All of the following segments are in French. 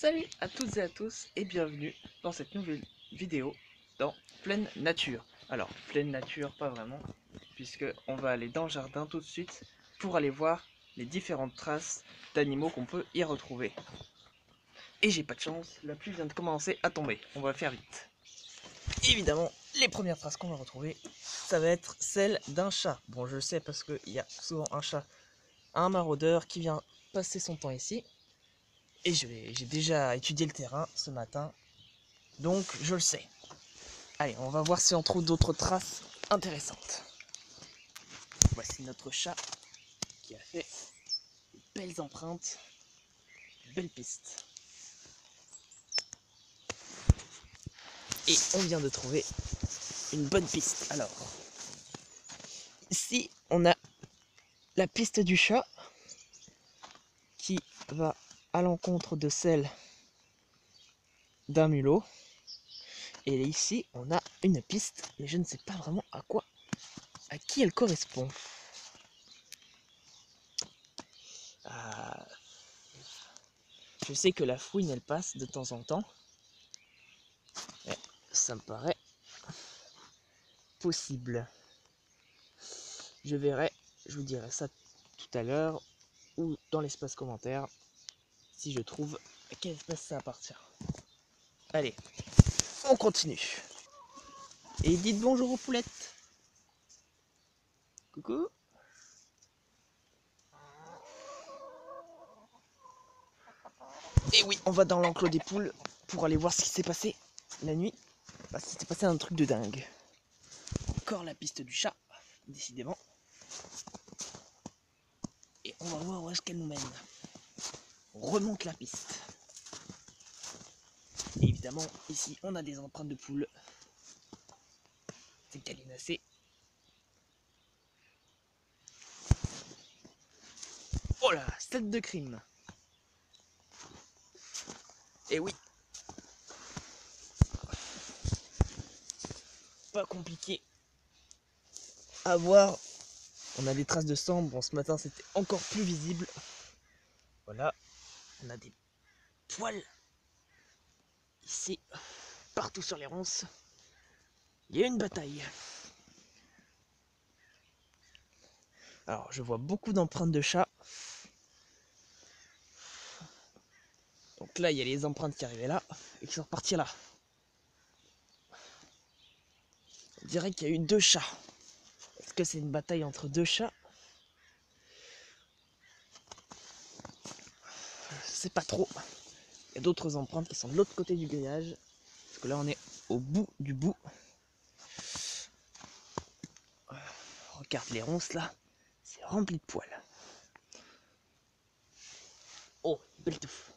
Salut à toutes et à tous et bienvenue dans cette nouvelle vidéo dans pleine nature. Alors, pleine nature, pas vraiment, puisque on va aller dans le jardin tout de suite pour aller voir les différentes traces d'animaux qu'on peut y retrouver. Et j'ai pas de chance, la pluie vient de commencer à tomber, on va faire vite. Évidemment, les premières traces qu'on va retrouver, ça va être celle d'un chat. Bon, je sais parce qu'il y a souvent un chat, un maraudeur qui vient passer son temps ici. Et j'ai déjà étudié le terrain ce matin, donc je le sais. Allez, on va voir si on trouve d'autres traces intéressantes. Voici notre chat qui a fait de belles empreintes, de belles pistes. Et on vient de trouver une bonne piste. Alors, ici, on a la piste du chat qui va à l'encontre de celle d'un mulot. Et ici, on a une piste, mais je ne sais pas vraiment à quoi, à qui elle correspond. Ah, je sais que la fouine, elle passe de temps en temps. ça me paraît possible. Je verrai, je vous dirai ça tout à l'heure ou dans l'espace commentaire si je trouve à quelle espèce ça appartient. Allez, on continue. Et dites bonjour aux poulettes. Coucou. Et oui, on va dans l'enclos des poules pour aller voir ce qui s'est passé la nuit. Parce qu'il s'est passé un truc de dingue. Encore la piste du chat, décidément. Et on va voir où est-ce qu'elle nous mène remonte la piste. évidemment, ici, on a des empreintes de poules. C'est calinacé. Oh là, stade de crime. Et oui. Pas compliqué à voir. On a des traces de sang. Bon, ce matin, c'était encore plus visible. Voilà. On a des poils ici, partout sur les ronces. Il y a une bataille. Alors, je vois beaucoup d'empreintes de chats. Donc là, il y a les empreintes qui arrivaient là et qui sont reparties là. On dirait qu'il y a eu deux chats. Est-ce que c'est une bataille entre deux chats? Pas trop. Il y a d'autres empreintes qui sont de l'autre côté du grillage. Parce que là, on est au bout du bout. Regarde les ronces là. C'est rempli de poils. Oh, belle touffe.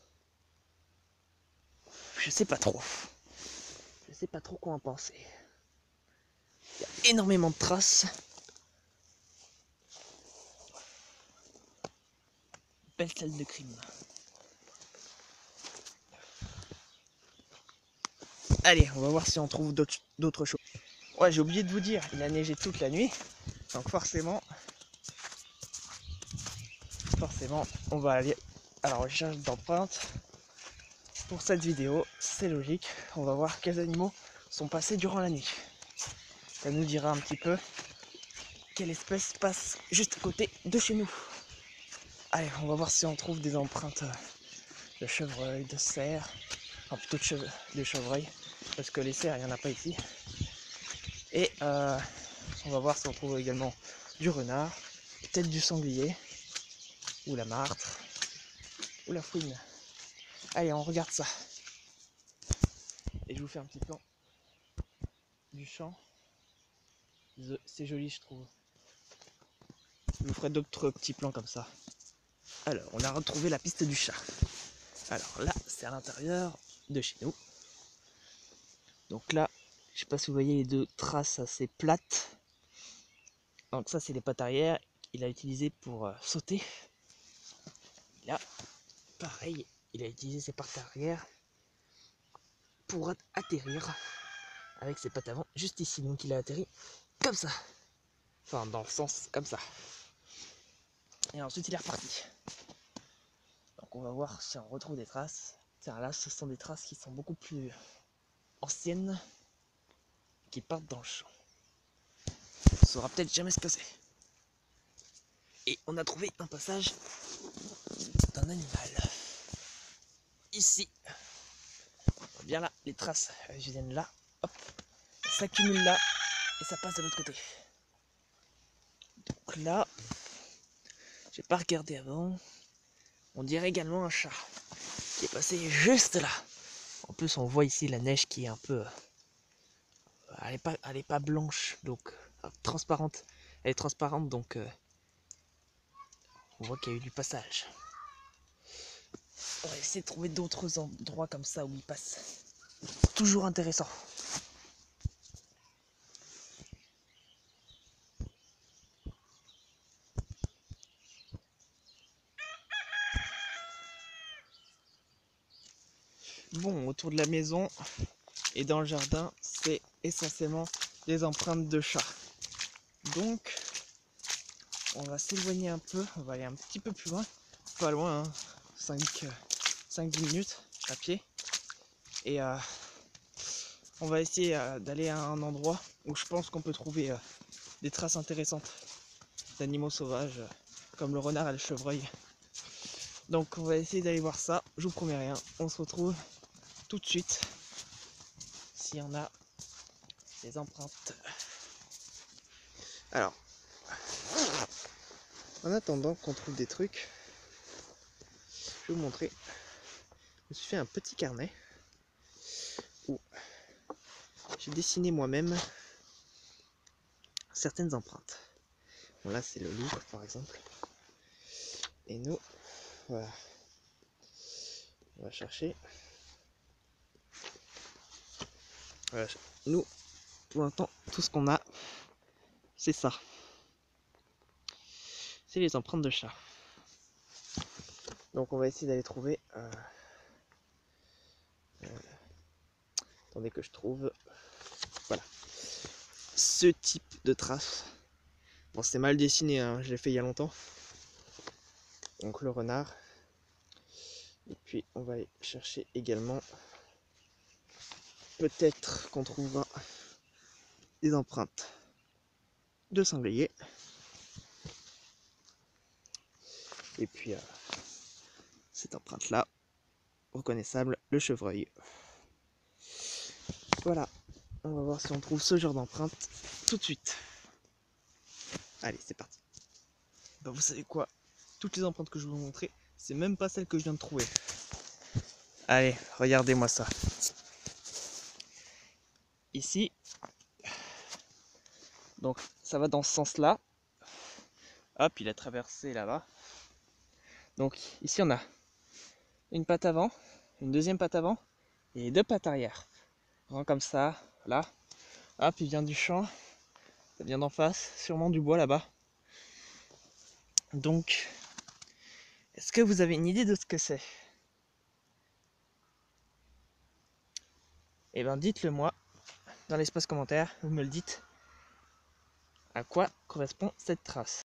Je sais pas trop. Je sais pas trop quoi en penser. Il y a énormément de traces. Belle salle de crime. Allez, on va voir si on trouve d'autres choses. Ouais, j'ai oublié de vous dire, il a neigé toute la nuit. Donc forcément, forcément, on va aller à la recherche d'empreintes pour cette vidéo. C'est logique. On va voir quels animaux sont passés durant la nuit. Ça nous dira un petit peu quelle espèce passe juste à côté de chez nous. Allez, on va voir si on trouve des empreintes de chevreuil, de cerf, enfin plutôt de, de chevreuil parce que les cerfs, il n'y en a pas ici. Et euh, on va voir si on trouve également du renard, peut-être du sanglier, ou la martre, ou la fouine. Allez, on regarde ça. Et je vous fais un petit plan du champ. C'est joli, je trouve. Je vous ferai d'autres petits plans comme ça. Alors, on a retrouvé la piste du chat. Alors là, c'est à l'intérieur de chez nous. Donc là, je sais pas si vous voyez les deux traces assez plates. Donc ça, c'est les pattes arrière. Il a utilisé pour euh, sauter. Là, pareil, il a utilisé ses pattes arrière pour atterrir avec ses pattes avant juste ici. Donc il a atterri comme ça. Enfin, dans le sens comme ça. Et ensuite, il est reparti. Donc on va voir si on retrouve des traces. Tiens, là, ce sont des traces qui sont beaucoup plus anciennes, qui partent dans le champ. On saura peut-être jamais ce que c'est. Et on a trouvé un passage d'un animal. Ici. Bien là, les traces viennent là. Hop. S'accumulent là. Et ça passe de l'autre côté. Donc là, j'ai pas regardé avant. On dirait également un chat qui est passé juste là. En plus, on voit ici la neige qui est un peu. Elle est pas, elle est pas blanche, donc euh, transparente. Elle est transparente, donc euh, on voit qu'il y a eu du passage. On va essayer de trouver d'autres endroits comme ça où il passe. Toujours intéressant. Bon, autour de la maison et dans le jardin, c'est essentiellement des empreintes de chat. Donc, on va s'éloigner un peu, on va aller un petit peu plus loin, pas loin, 5-10 hein. minutes à pied. Et euh, on va essayer euh, d'aller à un endroit où je pense qu'on peut trouver euh, des traces intéressantes d'animaux sauvages, comme le renard et le chevreuil. Donc on va essayer d'aller voir ça, je vous promets rien, on se retrouve tout de suite s'il y en a des empreintes. Alors, en attendant qu'on trouve des trucs, je vais vous montrer. Je me suis fait un petit carnet où j'ai dessiné moi-même certaines empreintes. Bon là c'est le loup par exemple. Et nous, voilà. On va chercher nous, pour l'instant, tout ce qu'on a, c'est ça. C'est les empreintes de chat. Donc on va essayer d'aller trouver... Euh, euh, attendez que je trouve... Voilà. Ce type de trace. Bon, c'est mal dessiné, hein, je l'ai fait il y a longtemps. Donc le renard. Et puis on va aller chercher également peut-être qu'on trouvera des empreintes de sanglier. Et puis euh, cette empreinte là, reconnaissable, le chevreuil. Voilà, on va voir si on trouve ce genre d'empreinte tout de suite. Allez, c'est parti. Bah, vous savez quoi? Toutes les empreintes que je vous montrer, c'est même pas celles que je viens de trouver. Allez, regardez-moi ça ici. Donc ça va dans ce sens-là. Hop, il a traversé là-bas. Donc ici on a une patte avant, une deuxième patte avant et deux pattes arrière. comme ça, là. Hop, il vient du champ. Ça vient d'en face, sûrement du bois là-bas. Donc, est-ce que vous avez une idée de ce que c'est? Eh bien, dites-le moi dans l'espace commentaire, vous me le dites à quoi correspond cette trace?